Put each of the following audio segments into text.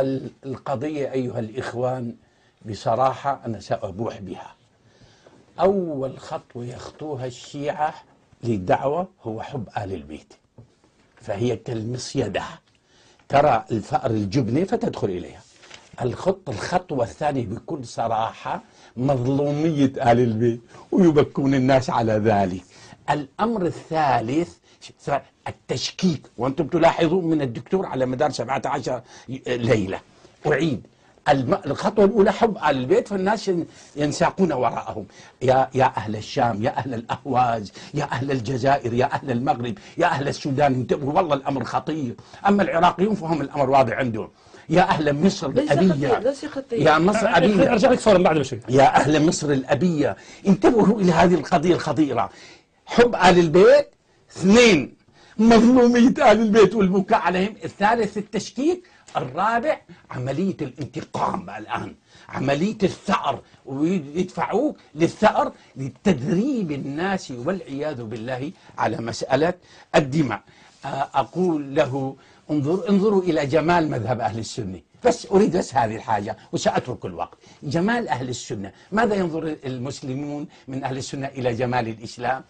ال- القضية أيها الإخوان بصراحة أنا سأبوح بها. أول خطوة يخطوها الشيعة للدعوة هو حب آل البيت فهي يدها. ترى الفأر الجبنة فتدخل إليها. الخط الخطوة الثانية بكل صراحة مظلومية آل البيت ويبكون الناس على ذلك. الأمر الثالث التشكيك. وأنتم تلاحظون من الدكتور على مدار 17 ليلة. أعيد. الخطوة الأولى حب آل البيت فالناس ين- ينساقون وراءهم. يا يا أهل الشام يا أهل الأهواز يا أهل الجزائر يا أهل المغرب يا أهل السودان. انتبهوا والله الأمر خطير. أما العراقيون فهم الأمر واضح عندهم. يا أهل مصر الأبية. خطير ليس خطير يا مصر أبية ارجع لك فورا بعد بشوي. يا أهل مصر الأبية. انتبهوا إلى هذه القضية الخطيرة. حب آل البيت. اثنين مظلومية آل البيت والبكاء عليهم. الثالث التشكيك. الرابع عملية الانتقام الآن. عملية الثأر. ويدفعوك للثأر لتدريب الناس والعياذ بالله على مسألة الدماء. آه، أقول له انظر انظروا إلى جمال مذهب أهل السنة. بس أريد بس هذه الحاجة وسأترك الوقت. جمال أهل السنة ماذا ينظر المسلمون من أهل السنة إلى جمال الإسلام؟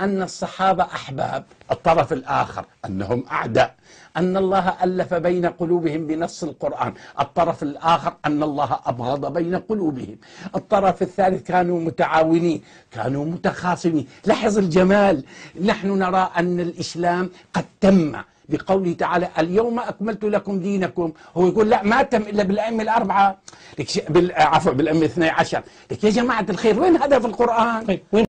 أن الصحابة أحباب. الطرف الآخر أنهم أعداء. أن الله ألف بين قلوبهم بنص القرآن. الطرف الآخر أن الله أبغض بين قلوبهم. الطرف الثالث كانوا متعاونين كانوا متخاصمين. لاحظ الجمال. نحن نرى أن الإسلام قد تم بقوله تعالى اليوم أكملت لكم دينكم. هو يقول لا ما تم إلا بالأئمة الأربعة. لك ش- بال- عفوا بالأئمة الاثني عشر. لك يا جماعة الخير وين هذا في القرآن؟ طيب وين